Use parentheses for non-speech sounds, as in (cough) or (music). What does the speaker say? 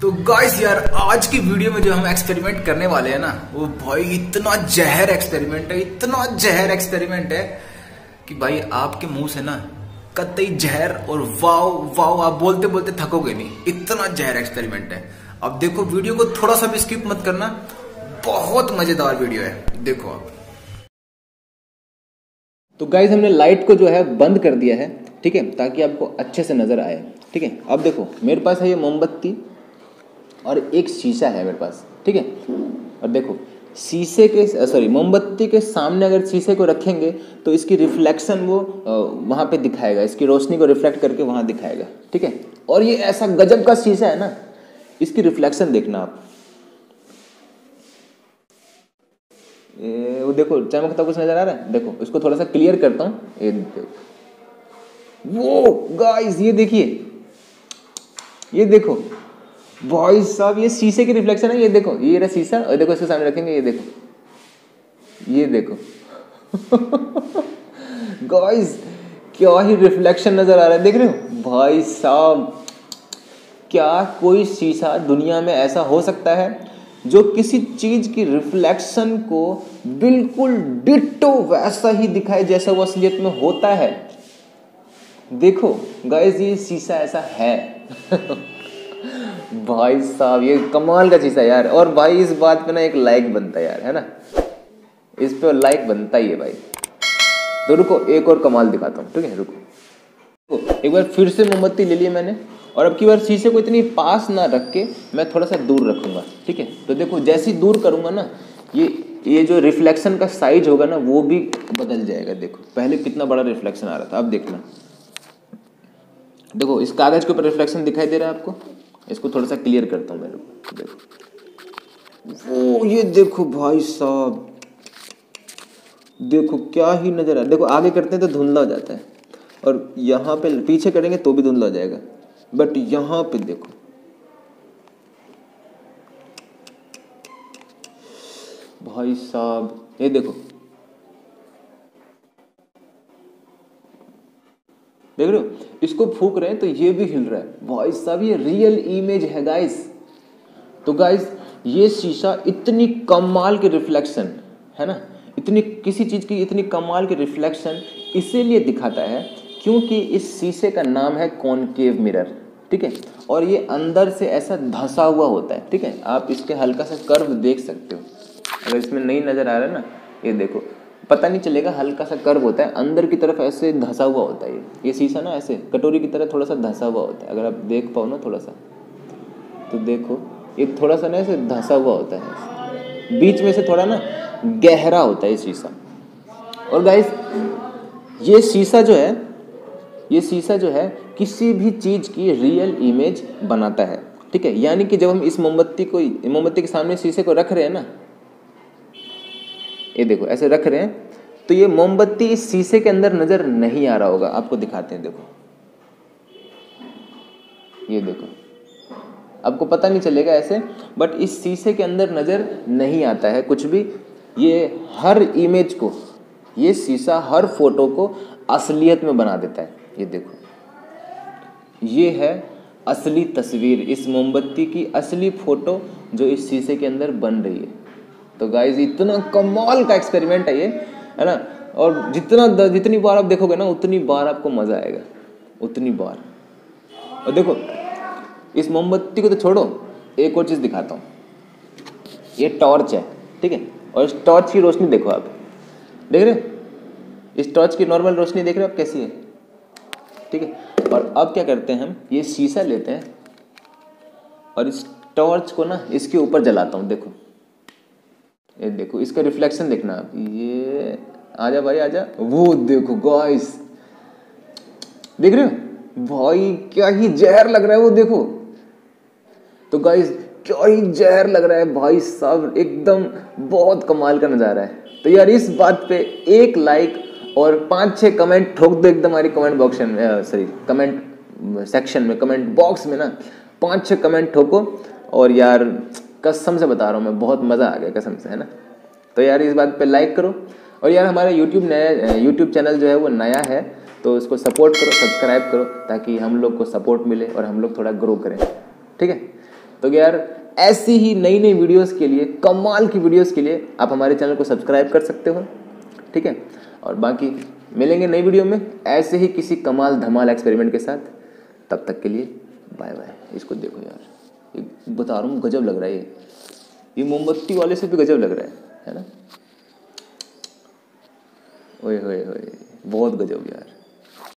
तो गाइस यार, आज की वीडियो में जो हम एक्सपेरिमेंट करने वाले हैं ना, वो भाई इतना जहर एक्सपेरिमेंट है, इतना जहर एक्सपेरिमेंट है कि भाई आपके मुँह से ना कतई जहर और वाव वाओ आप बोलते बोलते थकोगे नहीं। इतना जहर एक्सपेरिमेंट है। अब देखो वीडियो को थोड़ा सा भी स्किप मत करना। बहुत मज़ेदार वीडियो है। देखो आप। तो गाइज़ हमने लाइट को जो है बंद कर दिया है, ठीक है, ताकि आपको अच्छे से नज़र आए, ठीक है। अब देखो, मेरे पास है ये मोमबत्ती और एक शीशा है मेरे पास, ठीक है? और देखो, शीशे के सॉरी मोमबत्ती के सामने अगर शीशे को रखेंगे तो इसकी रिफ्लेक्शन वो वहाँ पे दिखाएगा, इसकी रोशनी को रिफ्लेक्ट करके वहाँ दिखाएगा, ठीक है? और ये ऐसा गजब का शीशा है ना, इसकी रिफ्लेक्शन देखना आप। ये वो देखो चमकता कुछ नज़र आ रहा है? देखो, इसको थोड़ा सा क्लियर करता हूँ। ये वो गाइस ये देखिए। ये देखो। भाई साहब, ये शीशे की रिफ्लेक्शन है, ये देखो, ये रहा शीशा, और देखो इसके सामने रखेंगे, ये देखो। ये देखो। (laughs) गाइस क्या ही रिफ्लेक्शन नज़र आ रहा है, देख रहे हो? भाई साहब, क्या कोई शीशा दुनिया में ऐसा हो सकता है जो किसी चीज़ की रिफ्लेक्शन को बिल्कुल डिटो वैसा ही दिखाए जैसा वो असलियत में होता है? देखो गाइस ये शीशा ऐसा है। (laughs) भाई साहब, ये कमाल का शीशा यार। और भाई, इस बात पे ना एक लाइक बनता है यार, है ना? इस पे लाइक बनता ही है भाई। तो रुको, एक और कमाल दिखाता हूँ, ठीक है? रुको। एक बार फिर से मोमबत्ती ले लिया मैंने, और अब की बार शीशे को इतनी पास ना रख के मैं थोड़ा सा दूर रखूँगा, ठीक है? तो देखो, जैसी दूर करूँगा ना, ये ये जो रिफ्लेक्शन का साइज़ होगा ना, वो भी बदल जाएगा, देखो। पहले कितना बड़ा रिफ्लेक्शन आ रहा था, अब देखना। देखो, इस कागज़ के ऊपर रिफ्लेक्शन दिखाई दे रहा है आपको? इसको थोड़ा सा क्लियर करता हूँ मैं देखो। वो, ये देखो भाई साहब। देखो, क्या ही नज़र आ देखो, आगे करते हैं तो धुंधला हो जाता है। और यहाँ पे पीछे करेंगे तो भी धुंधला हो जाएगा। बट यहाँ पे देखो। भाई साहब, ये देखो। देख रहे हो? इसको फूक रहे हैं तो ये भी हिल रहा है। भाई साहब, ये रियल इमेज है गाइस तो गाइस ये शीशा इतनी कमाल की रिफ्लेक्शन है ना? इतनी, किसी चीज़ की इतनी कमाल की रिफ्लेक्शन इसीलिए दिखाता है क्योंकि इस शीशे का नाम है कॉनकेव मिरर ठीक है? और ये अंदर से ऐसा धंसा हुआ होता है, ठीक है? आप इसके हल्का सा कर्व देख सकते हो। अगर इसमें नहीं नज़र आ रहा है ना, ये देखो पता नहीं चलेगा हल्का सा कर्व होता है, अंदर की तरफ़ ऐसे धंसा हुआ होता है ये। शीशा ना ऐसे, कटोरी की तरह थोड़ा सा धंसा हुआ होता है, अगर आप देख पाओ ना थोड़ा सा तो देखो, ये थोड़ा सा ना ऐसे धंसा हुआ होता है। बीच में से थोड़ा ना गहरा होता है शीशा। और गाइस ये शीशा जो है, ये शीशा जो है, किसी भी चीज़ की रियल इमेज बनाता है। ठीक है, यानी कि जब हम इस मोमबत्ती को, मोमबत्ती के सामने शीशे को रख रहे हैं ना ये देखो, ऐसे रख रहे हैं तो ये मोमबत्ती इस शीशे के अंदर नज़र नहीं आ रहा होगा। आपको दिखाते हैं, देखो। ये देखो। आपको पता नहीं चलेगा ऐसे बट इस शीशे के अंदर नज़र नहीं आता है कुछ भी। ये हर इमेज को, ये शीशा हर फ़ोटो को असलियत में बना देता है। ये देखो। ये है असली तस्वीर, इस मोमबत्ती की असली फ़ोटो जो इस शीशे के अंदर बन रही है। तो गाइज़ इतना कमाल का एक्सपेरिमेंट है ये, है ना? और जितना जितनी बार आप देखोगे ना, उतनी बार आपको मज़ा आएगा। उतनी बार। और देखो, इस मोमबत्ती को तो छोड़ो, एक और चीज़ दिखाता हूँ। ये टॉर्च है, ठीक है? और इस टॉर्च की रोशनी देखो आप। देख रहे इस टॉर्च की नॉर्मल रोशनी देख रहे हो आप? कैसी है? ठीक है? और अब क्या करते हैं हम? ये शीशा लेते हैं। और इस टॉर्च को ना इसके ऊपर जलाता हूँ, देखो। ये देखो, इसका रिफ्लेक्शन देखना। आप ये, आजा भाई, आजा। वो देखो गॉइस देख रहे हो? भाई, क्या ही जहर लग रहा है वो देखो। तो गाइस क्या ही जहर लग रहा है भाई साहब। एकदम बहुत कमाल का नज़ारा है। तो यार, इस बात पे एक लाइक और पाँच छह कमेंट ठोक दो एकदम हमारी कमेंट बॉक्स में सॉरी कमेंट सेक्शन में कमेंट बॉक्स में ना। पाँच छह कमेंट ठोको। और यार कसम से बता रहा हूँ, मैं बहुत मज़ा आ गया कसम से, है ना? तो यार, इस बात पे लाइक करो। और यार, हमारा यूट्यूब नया यूट्यूब चैनल जो है, वो नया है तो उसको सपोर्ट करो सब्सक्राइब करो, ताकि हम लोग को सपोर्ट मिले और हम लोग थोड़ा ग्रो करें। ठीक है? तो यार, ऐसी ही नई नई वीडियोस के लिए, कमाल की वीडियोस के लिए, आप हमारे चैनल को सब्सक्राइब कर सकते हो। ठीक है? और बाकी, मिलेंगे नई वीडियो में, ऐसे ही किसी कमाल धमाल एक्सपेरिमेंट के साथ। तब तक के लिए बाय बाय इसको देखो यार। बता रहा हूँ, गजब लग रहा है ये। मोमबत्ती वाले से भी गजब लग रहा है है ना? ओए होए होए, बहुत गजब यार।